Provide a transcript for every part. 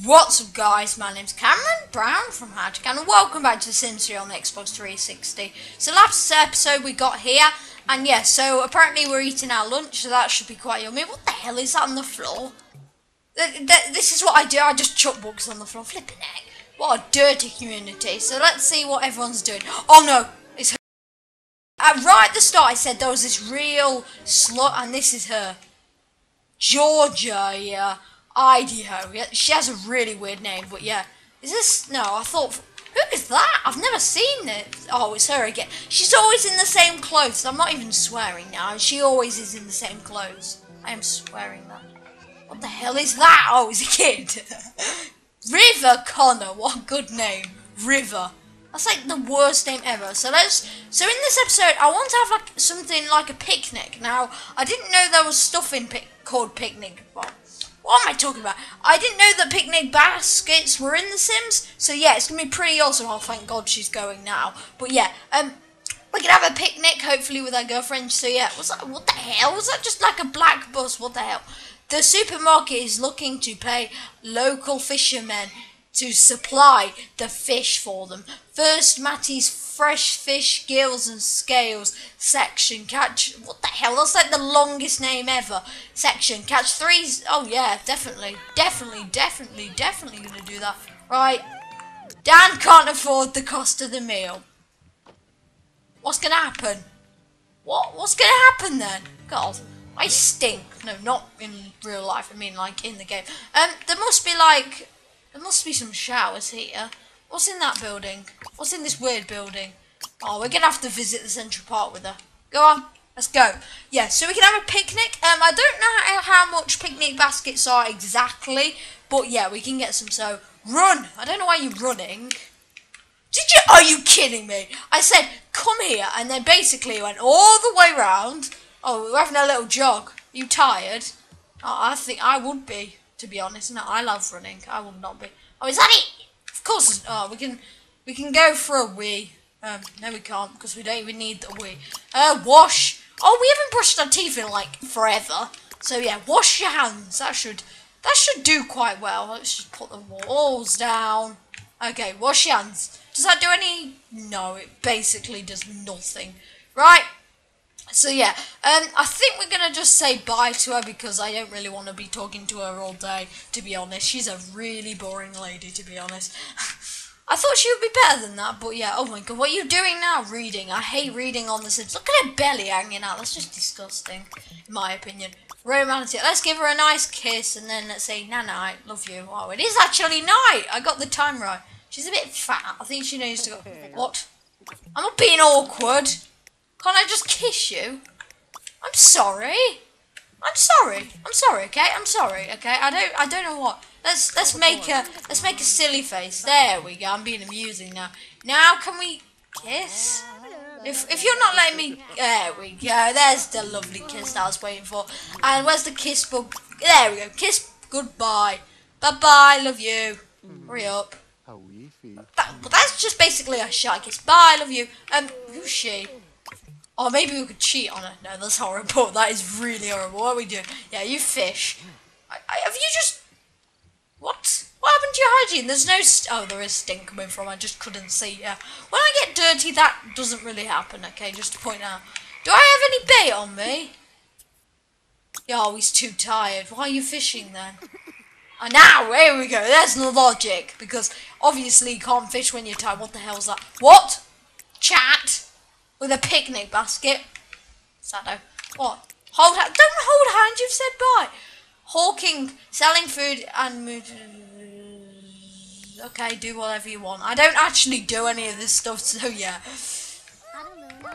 What's up guys, my name's Cameron Brown from Hardjack and welcome back to The Sims 3 on the Xbox 360. So last episode we got here and yeah, so apparently we're eating our lunch so that should be quite yummy. What the hell is that on the floor? Th th this is what I do, I just chuck books on the floor, flipping heck. What a dirty community. So let's see what everyone's doing. Oh no, it's her. Uh, right at the start I said there was this real slut and this is her. Georgia, yeah. Idaho. Yeah, she has a really weird name, but yeah. Is this? No, I thought. Who is that? I've never seen it. Oh, it's her again. She's always in the same clothes. I'm not even swearing now. She always is in the same clothes. I am swearing that. What the hell is that? Oh, it's a kid. River Connor. What a good name. River. That's like the worst name ever. So let's. So in this episode, I want to have like something like a picnic. Now, I didn't know there was stuff in pic called picnic. What am I talking about? I didn't know that picnic baskets were in The Sims. So yeah, it's gonna be pretty awesome. Oh, thank God she's going now. But yeah, um, we can have a picnic hopefully with our girlfriend. So yeah, was that what the hell? Was that just like a black bus? What the hell? The supermarket is looking to pay local fishermen to supply the fish for them. First, Matty's fresh fish gills and scales section catch what the hell that's like the longest name ever section catch three oh yeah definitely definitely definitely definitely gonna do that right? Dan can't afford the cost of the meal. What's gonna happen? What what's gonna happen then? God I stink. No not in real life I mean like in the game. Um there must be like there must be some showers here What's in that building? What's in this weird building? Oh, we're gonna have to visit the Central Park with her. Go on, let's go. Yeah, so we can have a picnic. Um, I don't know how, how much picnic baskets are exactly, but yeah, we can get some. So run. I don't know why you're running. Did you? Are you kidding me? I said come here, and then basically went all the way round. Oh, we're having a little jog. Are You tired? Oh, I think I would be, to be honest. No, I love running. I would not be. Oh, is that it? Of course, oh, we can we can go for a wee. Um, no, we can't because we don't even need the wee. Uh, wash. Oh, we haven't brushed our teeth in like forever. So yeah, wash your hands. That should that should do quite well. Let's just put the walls down. Okay, wash your hands. Does that do any? No, it basically does nothing. Right. So yeah, um, I think we're gonna just say bye to her because I don't really want to be talking to her all day. To be honest, she's a really boring lady. To be honest, I thought she would be better than that, but yeah. Oh my god, what are you doing now? Reading. I hate reading on the Sims. Look at her belly hanging out. That's just disgusting, in my opinion. Romantic. Let's give her a nice kiss and then let's say night night. Love you. Oh, it is actually night. I got the time right. She's a bit fat. I think she needs to go. What? I'm not being awkward. Can't I just kiss you? I'm sorry. I'm sorry. I'm sorry, okay? I'm sorry, okay? I don't I don't know what. Let's let's make a let's make a silly face. There we go. I'm being amusing now. Now can we kiss? If if you're not letting me there we go. There's the lovely kiss that I was waiting for. And where's the kiss book? There we go. Kiss goodbye. Bye bye, love you. Hurry up. That, that's just basically a shy kiss. Bye, I love you. Um, who's she? Oh, maybe we could cheat on it. No, that's horrible. That is really horrible. What are we doing? Yeah, you fish. I, I, have you just... What? What happened to your hygiene? There's no... oh, there is stink coming from. I just couldn't see. Yeah. When I get dirty, that doesn't really happen, okay? Just to point out. Do I have any bait on me? Yeah, oh, he's too tired. Why are you fishing then? And now, here we go. There's no logic. Because obviously you can't fish when you're tired. What the hell's that? What? Chat? With a picnic basket. Sado. What? Hold hand. Don't hold hands. You've said bye. Hawking, selling food and mood. Okay, do whatever you want. I don't actually do any of this stuff, so yeah.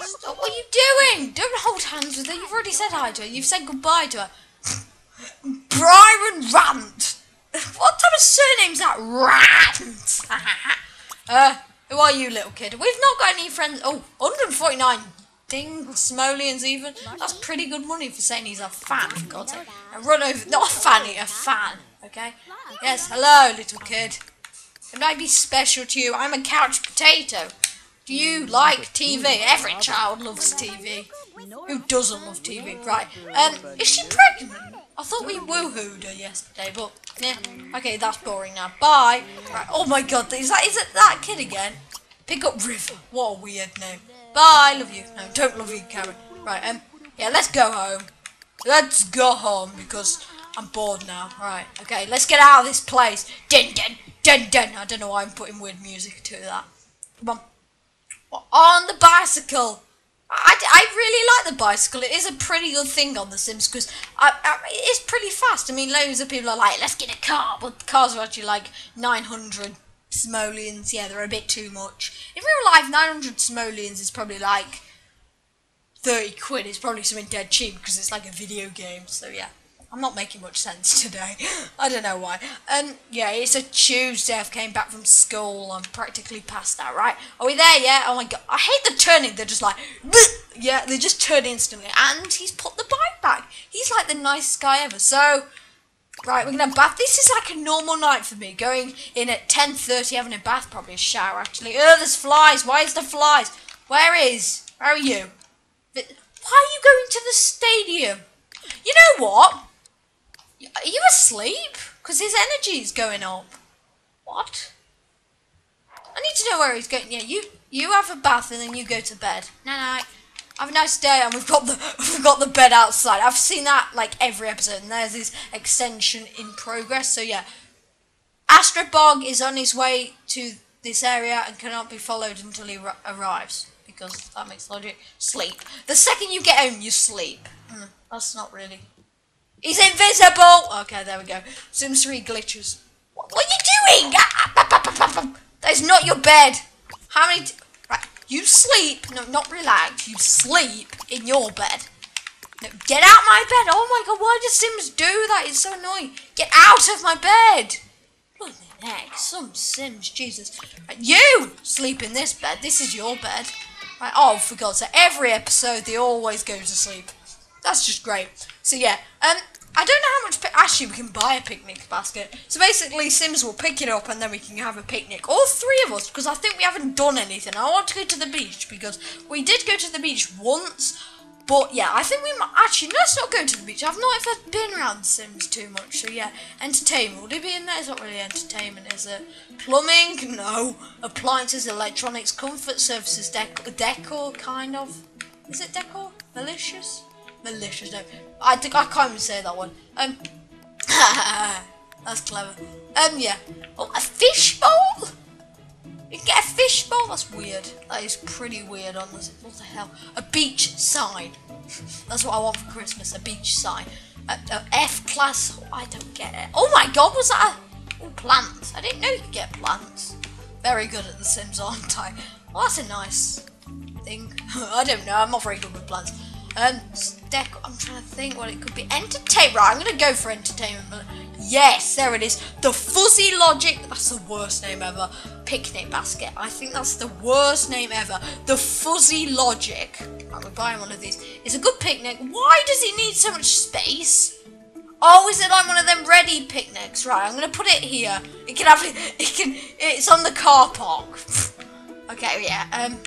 Stop, what are you doing? Don't hold hands with her. You've already said hi to her. You've said goodbye to her. Byron Rant. What type of surname's that? Rant. uh, who are you, little kid? We've not got any friends. Oh, 149 ding simoleons even. That's pretty good money for saying he's a fan, for God's sake. And run over, not a fanny, a fan, okay? Yes, hello, little kid. It might be special to you. I'm a couch potato. Do you like TV? Every child loves TV. Who doesn't love TV? Right. Um, is she pregnant? I thought we woohooed her yesterday, but yeah. Okay, that's boring now. Bye. Right. Oh my god, is that is it that kid again? Pick up River. What a weird name. Bye. Love you. No, don't love you, Karen. Right. Um. Yeah. Let's go home. Let's go home because I'm bored now. Right. Okay. Let's get out of this place. Dun dun dun dun. I don't know why I'm putting weird music to that. Come on. On the bicycle. I, I really like the bicycle. It is a pretty good thing on The Sims because it's pretty fast. I mean, loads of people are like, let's get a car, but cars are actually like 900 simoleons. Yeah, they're a bit too much. In real life, 900 simoleons is probably like 30 quid. It's probably something dead cheap because it's like a video game. So yeah. I'm not making much sense today. I don't know why. Um, yeah, it's a Tuesday. I've came back from school. I'm practically past that, right? Are we there yet? Oh my god. I hate the turning. They're just like, yeah, they just turn instantly. And he's put the bike back. He's like the nicest guy ever. So, right, we're going to bath. This is like a normal night for me. Going in at 10.30, having a bath, probably a shower, actually. Oh, there's flies. Why is there flies? Where is? Where are you? Why are you going to the stadium? You know what? Are you asleep? Because his energy is going up. What? I need to know where he's going. Yeah, you you have a bath and then you go to bed. Night night. Have a nice day, and we've got the we've got the bed outside. I've seen that like every episode, and there's this extension in progress. So yeah, Astrobog is on his way to this area and cannot be followed until he arrives because that makes logic. Sleep. The second you get home, you sleep. Mm, that's not really He's invisible! Okay, there we go. Sims 3 glitches. What, what are you doing? Ah, ah, ah, That's not your bed. How many... Right, you sleep. No, not relax. You sleep in your bed. No, get out my bed. Oh my god, why does Sims do that? It's so annoying. Get out of my bed. Bloody heck, some Sims, Jesus. Right, you sleep in this bed. This is your bed. Right, oh, for God's sake. Every episode, they always go to sleep. That's just great. So yeah, um, I don't know how much. Actually, we can buy a picnic basket. So basically, Sims will pick it up and then we can have a picnic. All three of us, because I think we haven't done anything. I want to go to the beach because we did go to the beach once. But yeah, I think we might. Actually, let's not go to the beach. I've not ever been around Sims too much. So yeah, entertainment. Would it be in there? It's not really entertainment, is it? Plumbing? No. Appliances, electronics, comfort services, dec decor, kind of. Is it decor? Malicious? Malicious. No, I think I can't even say that one. Um, that's clever. Um, yeah. Oh, a fish bowl. You can get a fish bowl. That's weird. That is pretty weird. On this, what the hell? A beach sign. That's what I want for Christmas. A beach sign. F class. Oh, I don't get it. Oh my God, was that? A, oh, plants. I didn't know you could get plants. Very good at The Sims, aren't I? Well, that's a nice thing. I don't know. I'm not very good with plants. Um, deck. I'm trying to think what it could be. Entertainment. Right, I'm gonna go for entertainment. Yes, there it is. The Fuzzy Logic. That's the worst name ever. Picnic basket. I think that's the worst name ever. The Fuzzy Logic. Right, we're buying one of these. It's a good picnic. Why does it need so much space? Oh, is it like one of them ready picnics? Right, I'm gonna put it here. It can have it can it's on the car park. okay, yeah. Um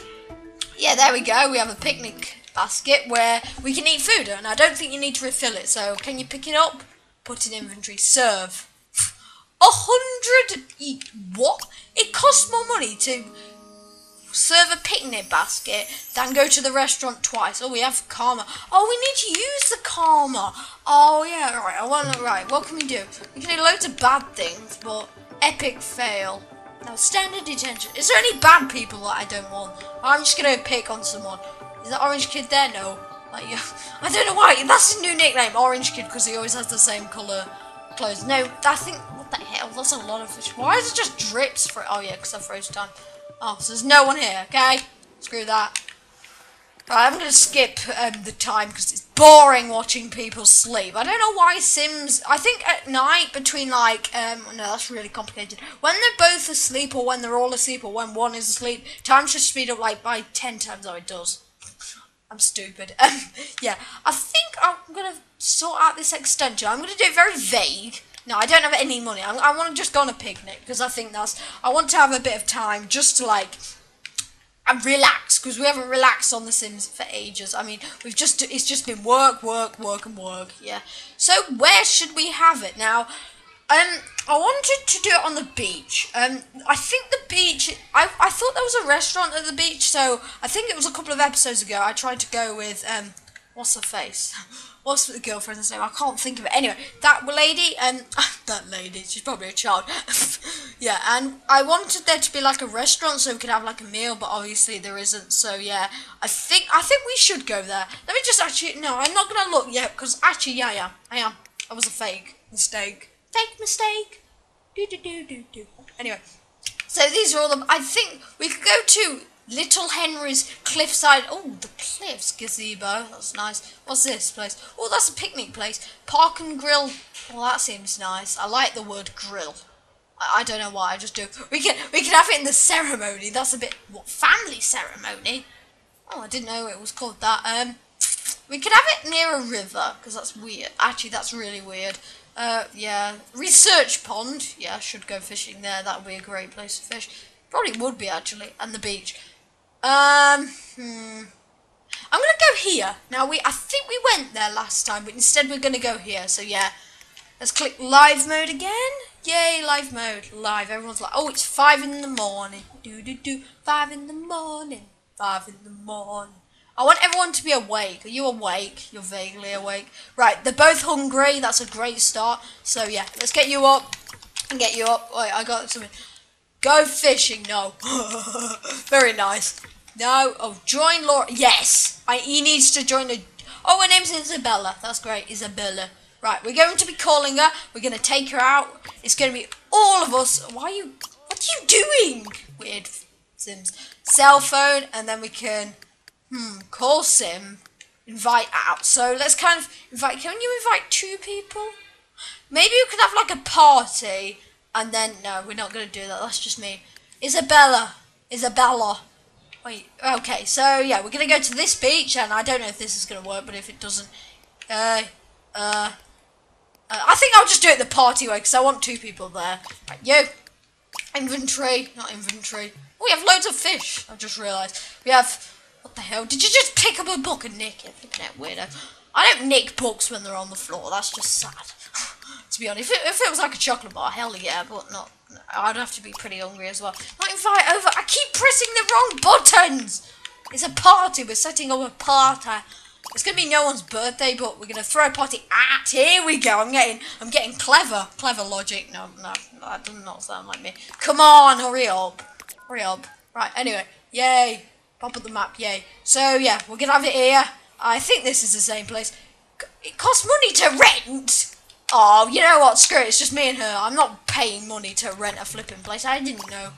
yeah, there we go. We have a picnic basket where we can eat food, and I don't think you need to refill it. So can you pick it up? Put in inventory. Serve. A hundred. What? It costs more money to serve a picnic basket than go to the restaurant twice. Oh, we have karma. Oh, we need to use the karma. Oh yeah, right. I want right. What can we do? We can do loads of bad things, but epic fail. Now standard detention. Is there any bad people that I don't want? I'm just gonna pick on someone. Is that Orange Kid there? No. Like. I don't know why. That's his new nickname, Orange Kid, because he always has the same colour clothes. No, I think, what the hell? That's a lot of fish. Why is it just drips for Oh, yeah, because I froze time. Oh, so there's no one here, okay? Screw that. Right, I'm going to skip um, the time because it's boring watching people sleep. I don't know why Sims... I think at night between like... Um, no, that's really complicated. When they're both asleep or when they're all asleep or when one is asleep, time should speed up like by 10 times how it does. I'm stupid. Um, yeah, I think I'm going to sort out this extension. I'm going to do it very vague. No, I don't have any money. I, I want to just go on a picnic because I think that's... I want to have a bit of time just to, like, and relax because we haven't relaxed on The Sims for ages. I mean, we've just it's just been work, work, work, and work. Yeah. So where should we have it now? Um, I wanted to do it on the beach. Um, I think the beach. I I thought there was a restaurant at the beach, so I think it was a couple of episodes ago. I tried to go with um, what's her face? What's the girlfriend's name? I can't think of it. Anyway, that lady and um, that lady, she's probably a child. yeah, and I wanted there to be like a restaurant so we could have like a meal, but obviously there isn't. So yeah, I think I think we should go there. Let me just actually no, I'm not gonna look yet because actually yeah, yeah, I am. I was a fake mistake. Fake mistake. Do do do do do. Anyway, so these are all the. I think we could go to Little Henry's Cliffside. Oh, the cliffs gazebo. That's nice. What's this place? Oh, that's a picnic place. Park and grill. Well, that seems nice. I like the word grill. I, I don't know why. I just do. We can we can have it in the ceremony. That's a bit what family ceremony. Oh, I didn't know it was called that. Um, we could have it near a river because that's weird. Actually, that's really weird. Uh, yeah. Research pond. Yeah, I should go fishing there. That would be a great place to fish. Probably would be actually, and the beach. Um, hmm. I'm gonna go here. Now we, I think we went there last time, but instead we're gonna go here. So yeah, let's click live mode again. Yay, live mode, live. Everyone's like, oh, it's five in the morning. Do do do. Five in the morning. Five in the morning. I want everyone to be awake. Are you awake? You're vaguely awake. Right, they're both hungry. That's a great start. So yeah, let's get you up and get you up. Wait, I got something. Go fishing. No. Very nice. No. Oh, join Laura. Yes. I, he needs to join the... Oh, her name's Isabella. That's great. Isabella. Right, we're going to be calling her. We're going to take her out. It's going to be all of us. Why are you... What are you doing? Weird Sims. Cell phone, and then we can... Hmm, call Sim. Invite out. So let's kind of invite... Can you invite two people? Maybe you could have like a party, and then... No, we're not going to do that. That's just me. Isabella. Isabella. Wait, okay, so yeah, we're gonna go to this beach, and I don't know if this is gonna work, but if it doesn't, uh, uh, uh I think I'll just do it the party way, because I want two people there. Right, you, inventory, not inventory. Oh, we have loads of fish, I just realised. We have, what the hell, did you just pick up a book and nick it? Flipping out weirdo. I don't nick books when they're on the floor, that's just sad. to be honest, if it, if it was like a chocolate bar, hell yeah, but not I'd have to be pretty hungry as well. Not invite over. I keep pressing the wrong buttons. It's a party. We're setting up a party. It's gonna be no one's birthday, but we're gonna throw a party at. Here we go. I'm getting, I'm getting clever. Clever logic. No, no, that does not sound like me. Come on, hurry up, hurry up. Right. Anyway, yay. Pop up the map. Yay. So yeah, we're gonna have it here. I think this is the same place. It costs money to rent. Oh, you know what? Screw it. It's just me and her. I'm not paying money to rent a flipping place. I didn't know.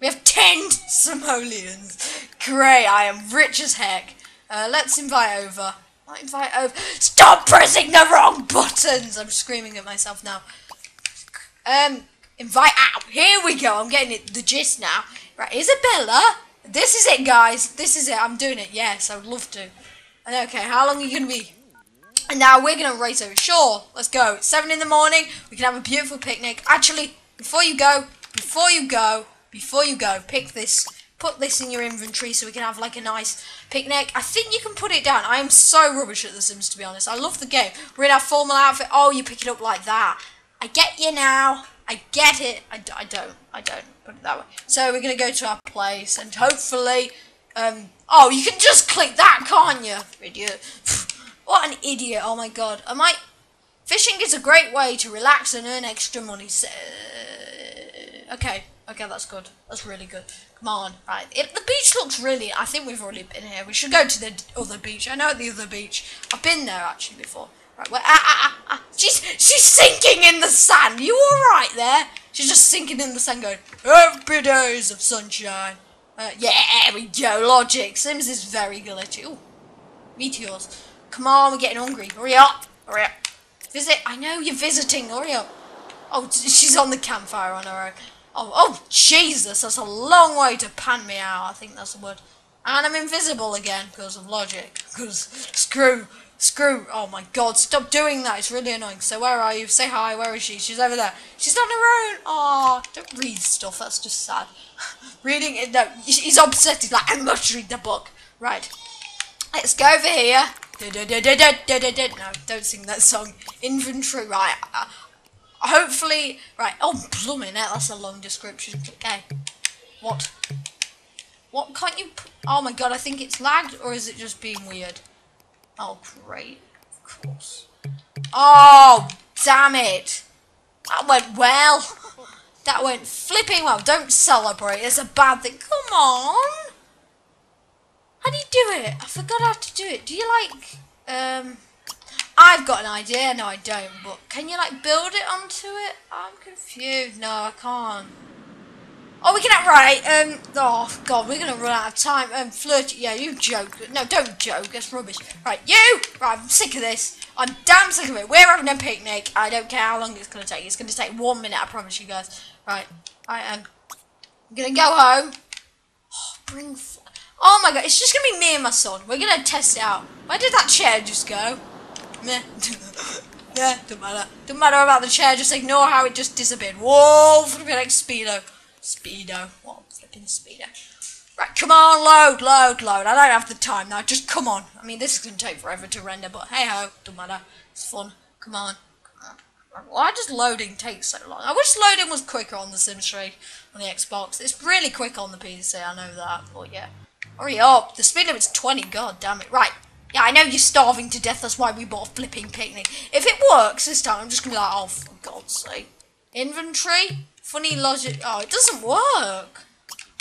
We have 10 simoleons. Great. I am rich as heck. Uh, let's invite over. Invite over. Stop pressing the wrong buttons. I'm screaming at myself now. Um, invite out. Here we go. I'm getting it, the gist now. Right, Isabella. This is it, guys. This is it. I'm doing it. Yes, I would love to. Okay, how long are you going to be? And now we're going to race over. Sure, let's go. It's 7 in the morning. We can have a beautiful picnic. Actually, before you go, before you go, before you go, pick this. Put this in your inventory so we can have like a nice picnic. I think you can put it down. I am so rubbish at The Sims, to be honest. I love the game. We're in our formal outfit. Oh, you pick it up like that. I get you now. I get it. I, I don't. I don't. Put it that way. So we're going to go to our place and hopefully... Um, oh, you can just click that, can't you? Idiot. What an idiot. Oh my god. Am I. Fishing is a great way to relax and earn extra money. So, okay. Okay, that's good. That's really good. Come on. Right. It, the beach looks really... I think we've already been here. We should go to the other beach. I know the other beach. I've been there, actually, before. Right. Ah, ah, ah, ah. She's, she's sinking in the sand. You alright there? She's just sinking in the sand going, Happy days of sunshine. Uh, yeah, we go. Logic. Sims is very glitchy. Ooh. Meteors. Come on, we're getting hungry. Hurry up. Hurry up. Visit. I know you're visiting. Hurry up. Oh, she's on the campfire on her own. Oh, oh, Jesus. That's a long way to pan me out. I think that's the word. And I'm invisible again because of logic. Because screw, Screw. Oh my god, stop doing that. It's really annoying. So where are you? Say hi. Where is she? She's over there. She's on her own. Oh, don't read stuff. That's just sad. Reading it. No, he's upset. He's like, I must read the book. Right. Let's go over here. No, don't sing that song. Inventory. Right. Uh, hopefully. Right. Oh, plumbing. That's a long description. Okay. What? What can't you? Oh my god! I think it's lagged, or is it just being weird? Oh, great. Of course. Oh, damn it. That went well. That went flipping well. Don't celebrate. It's a bad thing. Come on. How do you do it? I forgot how to do it. Do you like... Um, I've got an idea. No, I don't. But can you like build it onto it? I'm confused. No, I can't. Oh, we can have, right, um, oh, God, we're going to run out of time. Um, Flirt, yeah, you joke. No, don't joke, that's rubbish. Right, you! Right, I'm sick of this. I'm damn sick of it. We're having a picnic. I don't care how long it's going to take. It's going to take one minute, I promise you guys. Right, I am going to go home. Oh, bring, oh my God, it's just going to be me and my son. We're going to test it out. Where did that chair just go? Meh. yeah, don't matter. Don't matter about the chair, just ignore how it just disappeared. Whoa, flipping like Speedo. Speedo. What flipping speedo? Right, come on, load, load, load. I don't have the time now. Just come on. I mean, this is going to take forever to render, but hey ho, don't matter. It's fun. Come on. Come on. Why does loading take so long? I wish loading was quicker on the Sims 3 on the Xbox. It's really quick on the PC, I know that. But yeah. Hurry up. The speed limit's 20. God damn it. Right. Yeah, I know you're starving to death. That's why we bought a flipping picnic. If it works this time, I'm just going to be like, oh, for God's sake. Inventory? Funny logic. Oh, it doesn't work.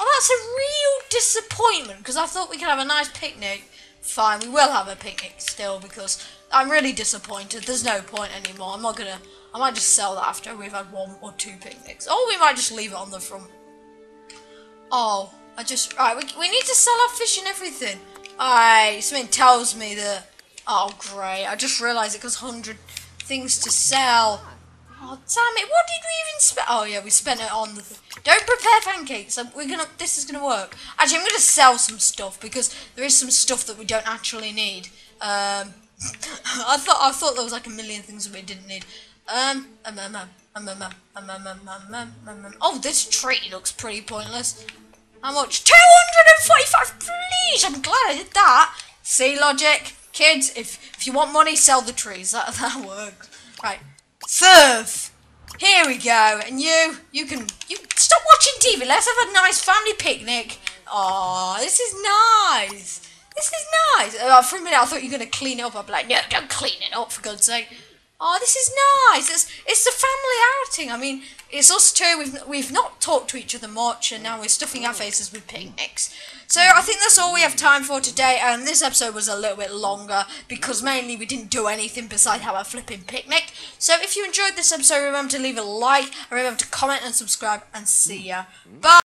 Oh, that's a real disappointment because I thought we could have a nice picnic. Fine, we will have a picnic still because I'm really disappointed. There's no point anymore. I'm not gonna. I might just sell that after we've had one or two picnics. Or we might just leave it on the front. Oh, I just. Right, we, we need to sell our fish and everything. Alright, something tells me that. Oh, great. I just realised it because 100 things to sell. Oh damn it! What did we even spend? Oh yeah, we spent it on the. Don't prepare pancakes. We're gonna. This is gonna work. Actually, I'm gonna sell some stuff because there is some stuff that we don't actually need. Um, I thought I thought there was like a million things that we didn't need. Um, um, um, um, um, um, um, um, um, um, um, um, um. Oh, this tree looks pretty pointless. How much? 245, please! I'm glad I did that. See, logic? Kids, if, if you want money, sell the trees. That, that works. Right. Serve. Here we go. And you, you can, you stop watching TV. Let's have a nice family picnic. Oh, this is nice. This is nice. Uh, for a minute, I thought you were going to clean it up. I'm like, no, don't clean it up, for God's sake. Oh, this is nice. It's, it's a family outing. I mean, it's us two. We've, we've not talked to each other much, and now we're stuffing our faces with picnics. So I think that's all we have time for today, and this episode was a little bit longer because mainly we didn't do anything besides have a flipping picnic. So if you enjoyed this episode, remember to leave a like, and remember to comment and subscribe, and see ya. Bye!